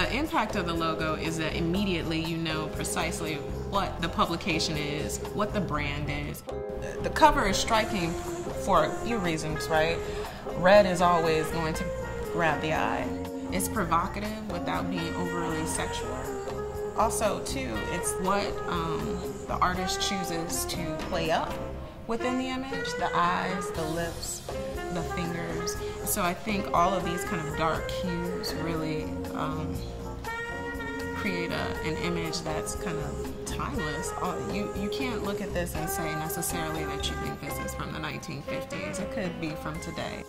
the impact of the logo is that immediately you know precisely what the publication is, what the brand is. The cover is striking for a few reasons, right? Red is always going to grab the eye. It's provocative without being overly sexual. Also, too, it's what um, the artist chooses to play up within the image the eyes, the lips, the fingers. So I think all of these kind of dark hues really um, create a, an image that's kind of timeless. You, you can't look at this and say necessarily that you think this is from the 1950s. It could be from today.